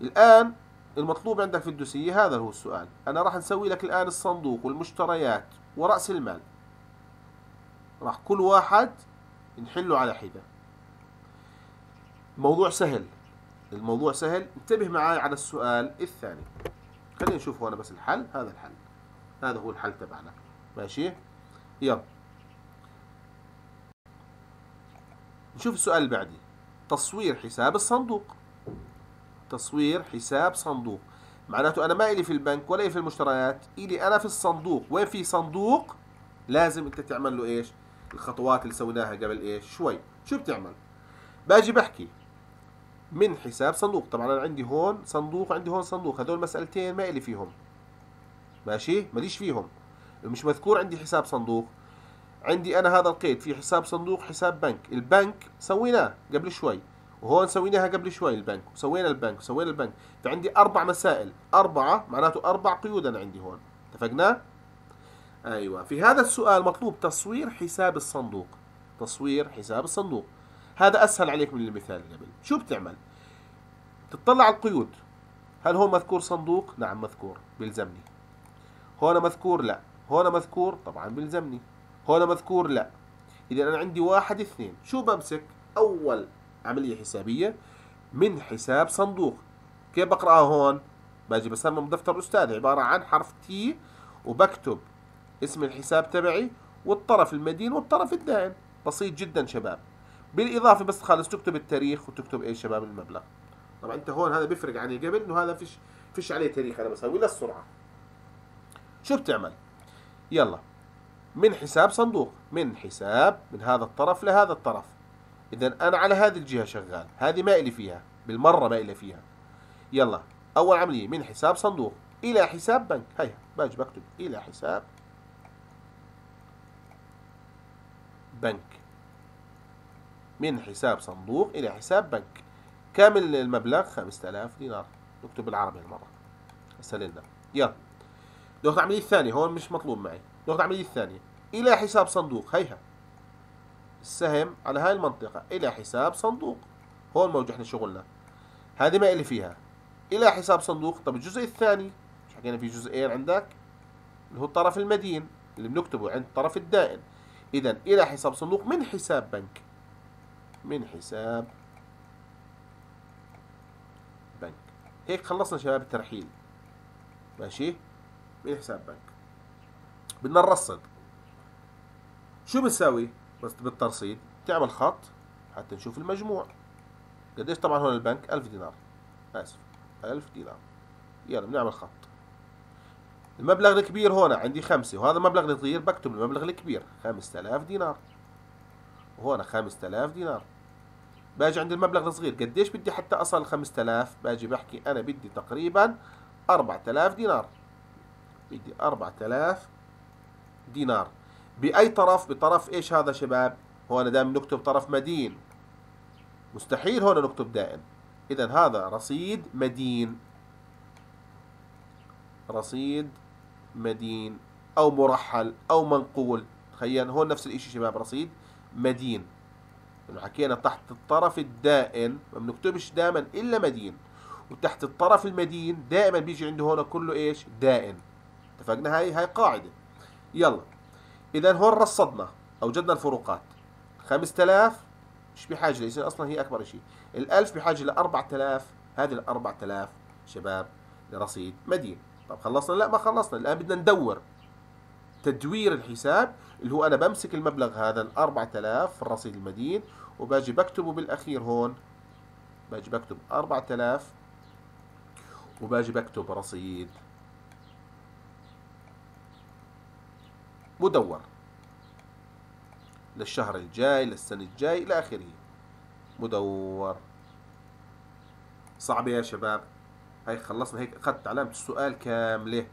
الآن المطلوب عندك في الدوسية هذا هو السؤال. أنا راح نسوي لك الآن الصندوق والمشتريات ورأس المال. راح كل واحد نحله على حدة. موضوع سهل. الموضوع سهل. انتبه معي على السؤال الثاني. خلينا نشوف هنا بس الحل هذا الحل. هذا هو الحل تبعنا. ماشي؟ يلا. نشوف السؤال اللي بعدي. تصوير حساب الصندوق. تصوير حساب صندوق. معناته أنا ما إلي في البنك ولا في المشتريات إلي أنا في الصندوق. وين في صندوق؟ لازم أنت تعمل له إيش؟ الخطوات اللي سويناها قبل إيش؟ شوي. شو بتعمل؟ باجي بحكي. من حساب صندوق. طبعا أنا عندي هون صندوق عندي هون صندوق. هذول مسألتين ما إلي فيهم. ماشي؟ ماليش فيهم. مش مذكور عندي حساب صندوق. عندي أنا هذا القيد في حساب صندوق حساب بنك. البنك سويناه قبل شوي. وهون سويناها قبل شوي البنك. وسوينا البنك وسوينا البنك. فعندي أربع مسائل. أربعة معناته أربع قيود أنا عندي هون. اتفقنا؟ أيوة. في هذا السؤال مطلوب تصوير حساب الصندوق. تصوير حساب الصندوق. هذا أسهل عليك من المثال اللي قبل شو بتعمل؟ تطلع على القيود. هل هون مذكور صندوق؟ نعم مذكور. بيلزمني هون مذكور؟ لا. هون مذكور؟ طبعا بيلزمني هون مذكور؟ لا. إذا أنا عندي واحد اثنين. شو بمسك؟ أول عملية حسابية من حساب صندوق. كيف بقرأها هون؟ باجي بسمم دفتر الأستاذ عبارة عن حرف تي وبكتب اسم الحساب تبعي والطرف المدين والطرف الدائن. بسيط جدا شباب. بالإضافة بس خالص تكتب التاريخ وتكتب إيش شباب المبلغ. طبعا أنت هون هذا بيفرق عن قبل إنه هذا فيش فيش عليه تاريخ أنا بسوي للسرعة شو بتعمل؟ يلا. من حساب صندوق. من حساب من هذا الطرف لهذا الطرف. إذا أنا على هذه الجهة شغال. هذه ما إلي فيها. بالمرة ما إلي فيها. يلا. أول عملية. من حساب صندوق. إلى حساب بنك. هيا. باجي بكتب. إلى حساب بنك. من حساب صندوق إلى حساب بنك. كامل المبلغ 5000 دينار. نكتب بالعربي المرة. سللنا يلا. ناخذ العملية الثانية هون مش مطلوب معي. ناخذ العملية الثانية إلى حساب صندوق. هيها السهم على هاي المنطقة. إلى حساب صندوق. هون موجود إحنا شغلنا. هذه ما إلي فيها. إلى حساب صندوق. طب الجزء الثاني. مش حكينا في جزئين عندك. اللي هو الطرف المدين. اللي بنكتبه عند الطرف الدائن. إذا إلى حساب صندوق من حساب بنك. من حساب بنك. هيك خلصنا شباب الترحيل. ماشي؟ من حساب بنك. بدنا نرصد. شو بنساوي؟ بس بالترصيد. تعمل خط حتى نشوف المجموع. قديش طبعا هون البنك؟ ألف دينار. آسف. ألف دينار. يلا بنعمل خط. المبلغ الكبير هون عندي خمسة وهذا المبلغ الصغير بكتب المبلغ الكبير خمسة آلاف دينار. وهون خمسة آلاف دينار. باجي عند المبلغ الصغير قديش بدي حتى أصل خمسة آلاف باجي بحكي أنا بدي تقريبا أربعة آلاف دينار. بدي أربعة آلاف دينار. بأي طرف؟ بطرف إيش هذا شباب؟ هون دائما نكتب طرف مدين. مستحيل هون نكتب دائن إذا هذا رصيد مدين. رصيد مدين. أو مرحل أو منقول. تخيل هون نفس الإشي شباب رصيد مدين. لأنه حكينا تحت الطرف الدائن ما بنكتبش دائما إلا مدين. وتحت الطرف المدين دائما بيجي عنده هون كله إيش؟ دائن. اتفقنا؟ هاي هاي قاعدة. يلا. إذا هون رصدنا أوجدنا الفروقات. 5000 مش بحاجة ليصير أصلا هي أكبر شيء. الألف بحاجة ل 4000 هذه ال 4000 شباب لرصيد مدين. طب خلصنا؟ لا ما خلصنا. الآن بدنا ندور. تدوير الحساب اللي هو أنا بمسك المبلغ هذا ال 4000 في الرصيد المدين وباجي بكتبه بالأخير هون. باجي بكتب 4000 وباجي بكتب رصيد. مدور. للشهر الجاي للسنة الجاي إلى آخره. مدور. صعب يا شباب. هاي خلصنا هيك أخذت علامة السؤال كاملة.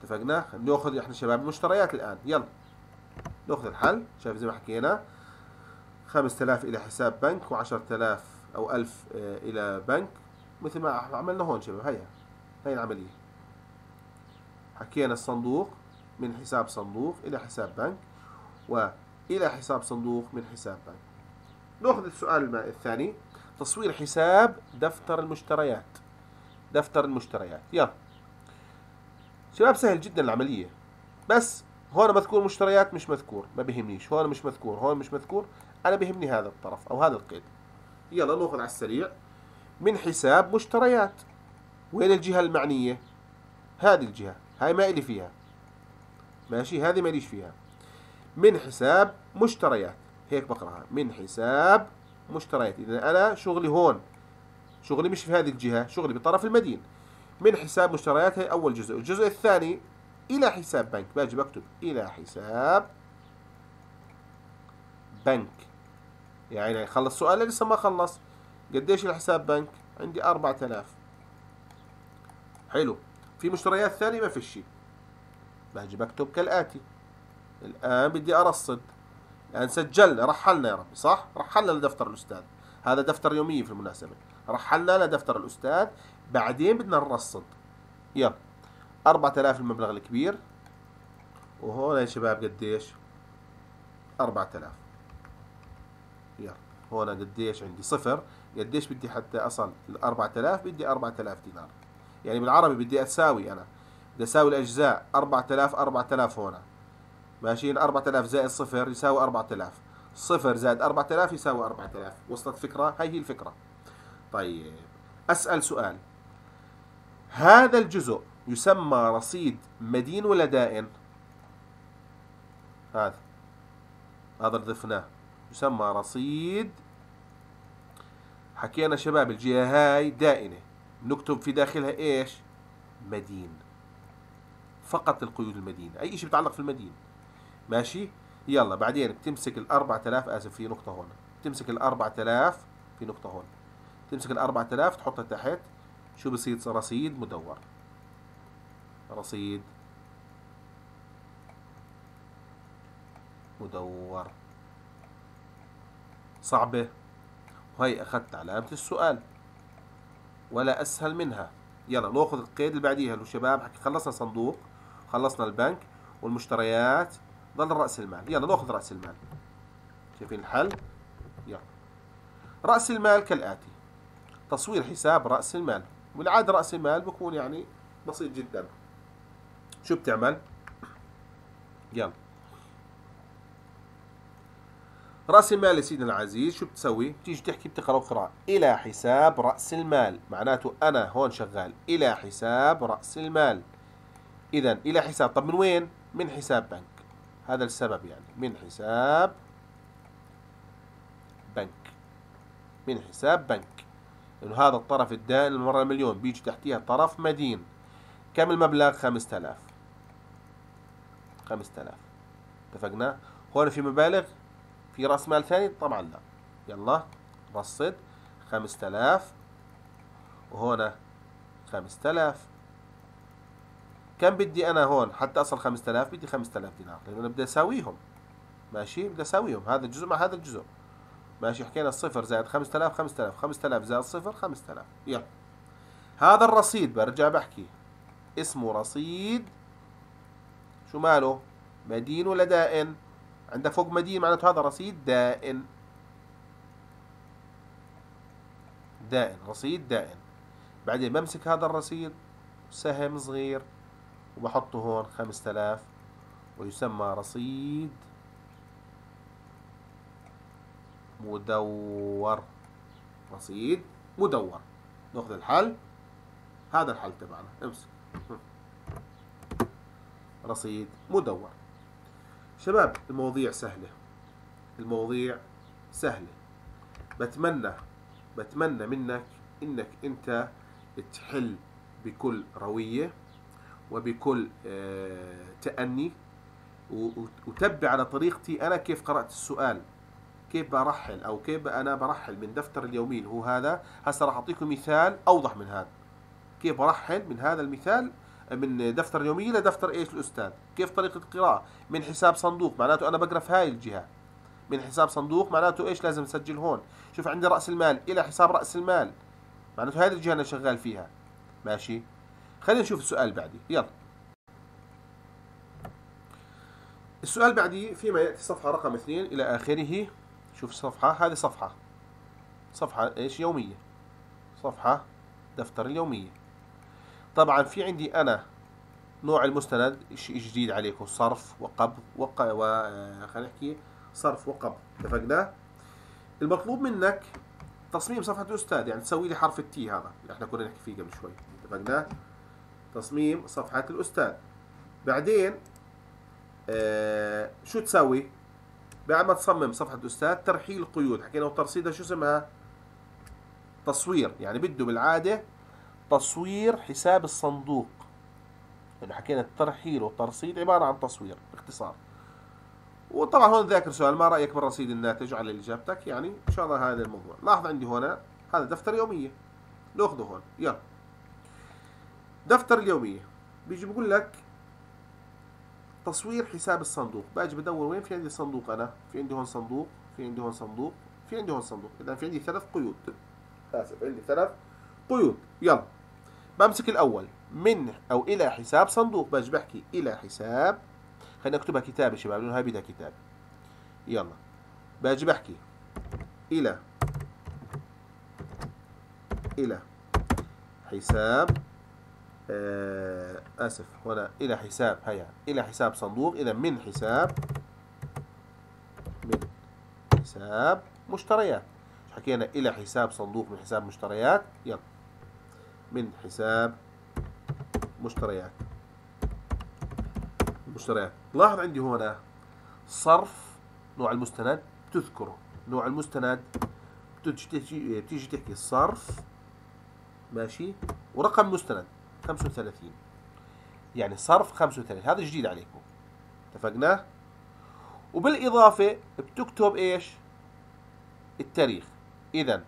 اتفقنا؟ ناخذ إحنا شباب المشتريات الآن. يلا. ناخذ الحل. شايف زي ما حكينا. 5000 إلى حساب بنك و10000 أو 1000 آه، إلى بنك. مثل ما عملنا هون شباب. هيا. هاي العملية. حكينا الصندوق من حساب صندوق إلى حساب بنك وإلى حساب صندوق من حساب بنك. نأخذ السؤال الثاني. تصوير حساب دفتر المشتريات. دفتر المشتريات. يلا. شباب سهل جدا العملية. بس هون مذكور مشتريات مش مذكور ما بيهمنيش. هون مش مذكور هون مش مذكور. أنا بيهمني هذا الطرف أو هذا القيد. يلا نأخذ على السريع. من حساب مشتريات. وين الجهة المعنية؟ هذه الجهة. هاي ما إلي فيها. ماشي؟ هذه ماليش فيها. من حساب مشتريات. هيك بقرأها. من حساب مشتريات. إذا أنا شغلي هون. شغلي مش في هذه الجهة. شغلي بطرف المدين. من حساب مشتريات هي أول جزء. الجزء الثاني إلى حساب بنك. باجي بكتب إلى حساب بنك. يعني خلص سؤال لسه ما خلص. قديش الحساب بنك؟ عندي أربعة آلاف. حلو. في مشتريات ثانية ما في شيء. باجي بكتب كالآتي. الآن بدي أرصد. الآن سجلنا رحلنا يا ربي صح؟ رحلنا لدفتر الأستاذ. هذا دفتر يومي في المناسبة. رحلنا لدفتر الأستاذ بعدين بدنا نرصد. يلا. 4000 المبلغ الكبير. وهون يا شباب قديش؟ 4000 يلا. هون قديش عندي؟ صفر. قديش بدي حتى أصل؟ ال 4000 بدي 4000 دينار. يعني بالعربي بدي أساوي أنا. بدي أساوي الأجزاء. 4000 4000 هون. ماشيين؟ 4000 زائد صفر يساوي 4000 صفر زائد 4000 يساوي 4000 وصلت فكرة؟ هاي هي الفكرة. طيب أسأل سؤال. هذا الجزء يسمى رصيد مدين ولا دائن؟ هذا هذا ضفناه يسمى رصيد. حكينا شباب الجهة هاي دائنة. نكتب في داخلها إيش؟ مدين. فقط القيود المدينة. أي شيء بيتعلق في المدينة. ماشي؟ يلا بعدين بتمسك ال 4000 آسف في نقطة هون. بتمسك ال 4000 في نقطة هون. تمسك ال 4000 تحطها تحت. شو بصير؟ رصيد مدور. رصيد مدور. صعبة. وهي أخذت علامة السؤال. ولا أسهل منها. يلا نأخذ القيد اللي بعديها. لو شباب حكي خلصنا صندوق خلصنا البنك والمشتريات. ضل رأس المال. يلا نأخذ رأس المال. شايفين الحل؟ يلا. رأس المال كالآتي. تصوير حساب رأس المال. والعادة رأس المال بكون يعني بسيط جدا. شو بتعمل؟ يلا. رأس المال يا سيدنا العزيز شو بتسوي؟ بتيجي تحكي بتقرأ قراءة إلى حساب رأس المال. معناته أنا هون شغال. إلى حساب رأس المال. إذا إلى حساب. طب من وين؟ من حساب بنك. هذا السبب يعني. من حساب بنك. من حساب بنك. لأنه هذا الطرف الدائن المرة مليون بيجي تحتيها طرف مدين. كم المبلغ؟ 5000 5000 اتفقنا؟ هون في مبالغ؟ في رأس مال ثاني؟ طبعا لا. يلا رصد. خمسة آلاف. وهنا خمسة آلاف. كم بدي أنا هون؟ حتى خمسة آلاف بدي خمسة آلاف دينار لأنه أنا بدي أساويهم. ماشي؟ بدي أساويهم. هذا الجزء مع هذا الجزء. ماشي حكينا الصفر زائد خمسة آلاف خمسة آلاف خمسة آلاف زائد صفر خمسة آلاف. يلا. هذا الرصيد برجع بحكي. اسمه رصيد شو ماله؟ مدين ولا دائن؟ عندك فوق مدين معناته هذا رصيد دائن. دائن رصيد دائن. بعدين بمسك هذا الرصيد سهم صغير وبحطه هون خمسة آلاف ويسمى رصيد مدور. رصيد مدور. ناخذ الحل. هذا الحل تبعنا. امسك. رصيد. مدور. شباب المواضيع سهلة. المواضيع سهلة. بتمنى بتمنى منك إنك أنت تحل بكل روية وبكل آه، تأني وتبع على طريقتي أنا كيف قرأت السؤال. كيف برحل أو كيف أنا برحل من دفتر اليومين؟ هو هذا هسه راح أعطيكم مثال أوضح من هذا. كيف برحل من هذا المثال من دفتر يومي لدفتر إيش الأستاذ؟ كيف طريقة القراءة؟ من حساب صندوق معناته أنا بقرأ في هاي الجهة. من حساب صندوق معناته إيش لازم أسجل هون؟ شوف عندي رأس المال إلى حساب رأس المال. معناته هذه الجهة أنا شغال فيها. ماشي؟ خلينا نشوف السؤال بعدي. يلا. السؤال بعدي فيما يأتي صفحة رقم اثنين إلى آخره. شوف صفحة هذه صفحة. صفحة إيش؟ يومية. صفحة دفتر اليومية. طبعا في عندي أنا نوع المستند شيء جديد عليكم. صرف وقبض وق... و... آه، خلينا نحكي صرف وقبض. اتفقنا؟ المطلوب منك تصميم صفحة الأستاذ يعني تسوي لي حرف التي هذا. اللي إحنا كنا نحكي فيه قبل شوي. اتفقنا؟ تصميم صفحة الأستاذ. بعدين آه شو تسوي؟ بعد ما تصمم صفحة الأستاذ ترحيل قيود. حكينا وترصيدها شو اسمها؟ تصوير. يعني بده بالعادة تصوير حساب الصندوق. يعني حكينا الترحيل والترصيد عبارة عن تصوير باختصار. وطبعا هون ذاكر سؤال ما رأيك بالرصيد الناتج على إجابتك يعني إن شاء الله هذا الموضوع. لاحظ عندي هنا هذا دفتر يومية. نأخذه هون. يلا. دفتر اليومية. بيجي بقول لك تصوير حساب الصندوق. باجي بدور وين؟ في عندي صندوق أنا. في عندي هون صندوق في عندي هون صندوق في عندي هون صندوق. إذا في عندي ثلاث قيود. آسف عندي ثلاث قيود. يلا. بمسك الأول. من أو إلى حساب صندوق. باجي بحكي إلى حساب. خلينا نكتبها كتاب يا شباب لأنه هاي بدها كتاب. يلا. باجي بحكي إلى إلى حساب آسف. هنا إلى حساب. هيا. إلى حساب صندوق. إذا من حساب من حساب مشتريات. حكينا إلى حساب صندوق من حساب مشتريات. يلا. من حساب مشتريات. مشتريات. لاحظ عندي هنا صرف نوع المستند تذكره. نوع المستند بتيجي تحكي صرف ماشي ورقم مستند. 35 يعني صرف 35 هذا جديد عليكم. اتفقنا؟ وبالإضافة بتكتب إيش؟ التاريخ. إذا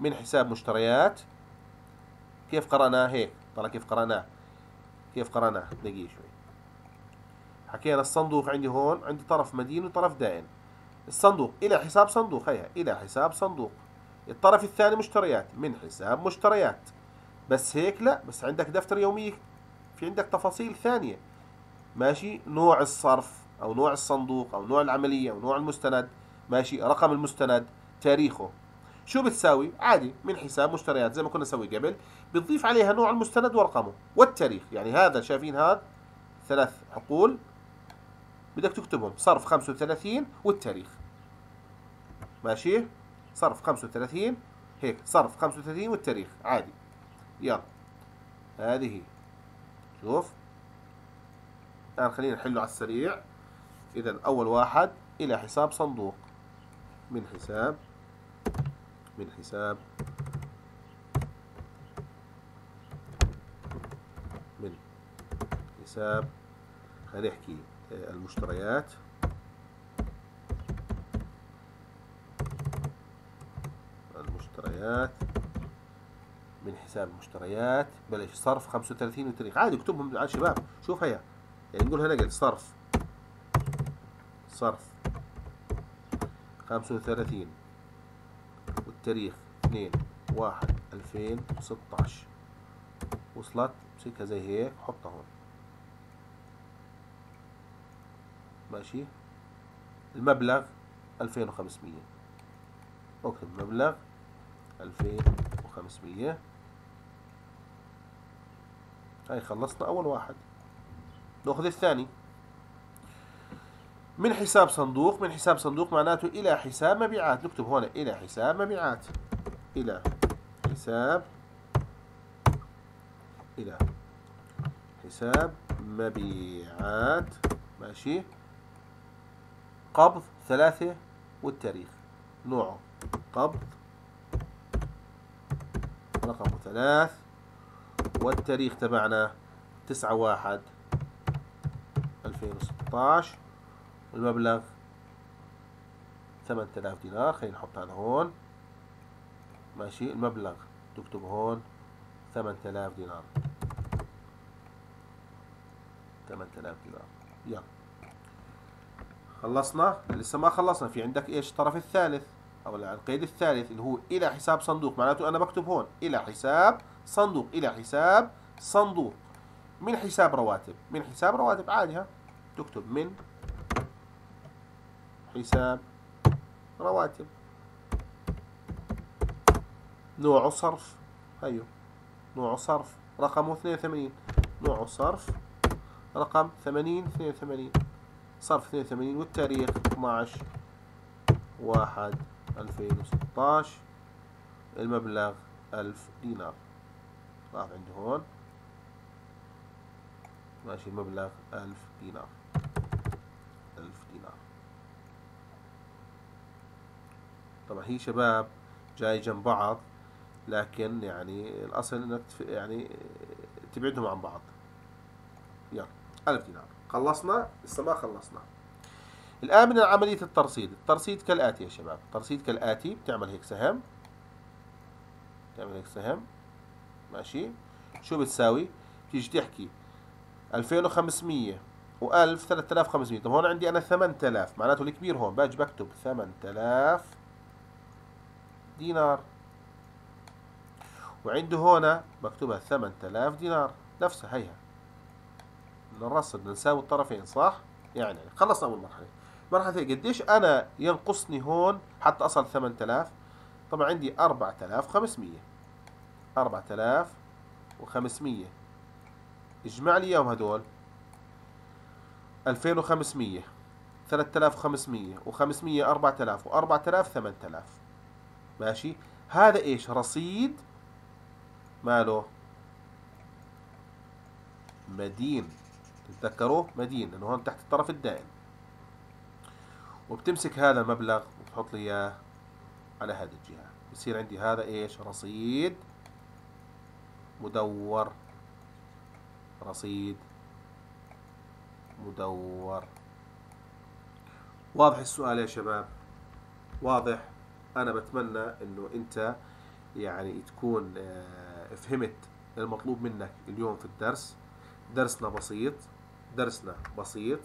من حساب مشتريات كيف قرأناه؟ هيك. ترى كيف قرأناه؟ كيف قرأناه؟ دقيقة شوي. حكينا الصندوق عندي هون عندي طرف مدين وطرف دائن. الصندوق إلى حساب صندوق. هيا إلى حساب صندوق. الطرف الثاني مشتريات من حساب مشتريات. بس هيك لا بس عندك دفتر يومي. في عندك تفاصيل ثانية. ماشي؟ نوع الصرف أو نوع الصندوق أو نوع العملية أو نوع المستند. ماشي؟ رقم المستند تاريخه. شو بتساوي؟ عادي من حساب مشتريات زي ما كنا نسوي قبل. بتضيف عليها نوع المستند ورقمه والتاريخ. يعني هذا شايفين هذا ثلاث عقول. بدك تكتبهم. صرف 35 والتاريخ. ماشي؟ صرف 35 هيك. صرف 35 والتاريخ. عادي. يلا. هذه شوف. الآن خلينا نحله على السريع. إذا أول واحد إلى حساب صندوق. من حساب من حساب. من حساب. خلينا نحكي آه، المشتريات. المشتريات. من حساب المشتريات بلاش صرف 35 وتاريخ عادي اكتبهم على الشباب. شوف هيا. يعني نقول هنا قلت صرف. صرف. 35 والتاريخ 2 1 2016 وصلت؟ امسكها زي هيك. حطها هون. ماشي؟ المبلغ 2500 اكتب مبلغ 2500 هاي خلصنا أول واحد. نأخذ الثاني. من حساب صندوق من حساب صندوق معناته إلى حساب مبيعات. نكتب هنا إلى حساب مبيعات. إلى حساب إلى حساب مبيعات. ماشي. قبض ثلاثة والتاريخ. نوعه. قبض رقم ثلاث. والتاريخ تبعنا تسعة واحد ألفين وستة والمبلغ ثمانية آلاف دينار. خلينا نحط هذا هون. ماشي. المبلغ تكتب هون. ثمانية آلاف دينار. ثمانية آلاف دينار. يلا. خلصنا؟ لسه ما خلصنا. في عندك إيش؟ الطرف الثالث. أو القيد الثالث اللي هو إلى حساب صندوق. معناته أنا بكتب هون. إلى حساب صندوق إلى حساب صندوق. من حساب رواتب؟ من حساب رواتب عادي ها. تكتب من حساب رواتب. نوعه صرف. هيو نوعه صرف. رقمه 82 نوعه صرف. رقم 80 82 صرف 82 والتاريخ 12 واحد 2016 المبلغ 1000 دينار. راح عندي هون. ماشي المبلغ 1000 دينار. 1000 دينار. طبعا هي شباب جاي جنب بعض لكن يعني الأصل إنك يعني تبعدهم عن بعض. يلا ألف دينار. خلصنا؟ لسه ما خلصنا. الآن من عملية الترصيد. الترصيد كالآتي يا شباب. الترصيد كالآتي بتعمل هيك سهم. تعمل هيك سهم. ماشي؟ شو بتساوي؟ تيجي تحكي 2500 و1000 3500 طب هون عندي أنا 8000 معناته الكبير هون باجي بكتب 8000 دينار. وعنده هنا مكتوبة 8000 دينار نفسها هيها. نرصد نساوي الطرفين صح؟ يعني خلصنا أول مرحلة. مرحلة قديش أنا ينقصني هون حتى أصل 8000 طبعا عندي 4500 4500 اجمع لي إياهم هدول. 2500 3500 و500 4000 و4000 8000 ماشي؟ هذا إيش؟ رصيد ماله؟ مدين. تتذكروا؟ مدين لأنه هون تحت الطرف الدائم وبتمسك هذا المبلغ وتحط لي إياه على هذه الجهة. بصير عندي هذا إيش؟ رصيد مدور. رصيد. مدور. واضح السؤال يا شباب. واضح. أنا بتمنى إنه أنت يعني تكون آه، فهمت المطلوب منك اليوم في الدرس. درسنا بسيط. درسنا بسيط.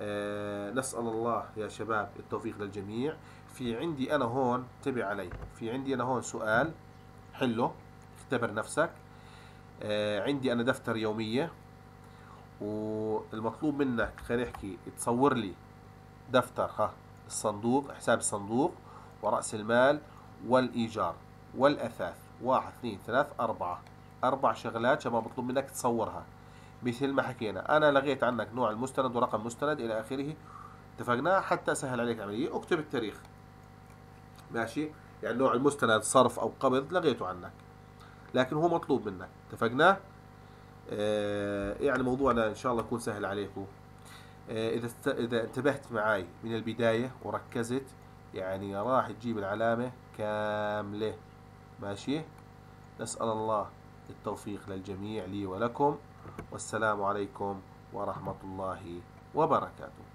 آه، نسأل الله يا شباب التوفيق للجميع. في عندي أنا هون انتبه علي. في عندي أنا هون سؤال. حله اختبر نفسك. عندي أنا دفتر يومية والمطلوب منك خلينا نحكي تصور لي دفتر ها الصندوق حساب الصندوق ورأس المال والإيجار والأثاث واحد اثنين ثلاث أربعة أربع شغلات شباب مطلوب منك تصورها. مثل ما حكينا أنا لغيت عنك نوع المستند ورقم مستند إلى آخره اتفقنا حتى أسهل عليك العملية اكتب التاريخ. ماشي؟ يعني نوع المستند صرف أو قبض لغيته عنك. لكن هو مطلوب منك. اتفقنا؟ آه يعني موضوعنا إن شاء الله يكون سهل عليكم. آه إذا إذا انتبهت معي من البداية وركزت يعني راح تجيب العلامة كاملة. ماشي؟ نسأل الله التوفيق للجميع لي ولكم. والسلام عليكم ورحمة الله وبركاته.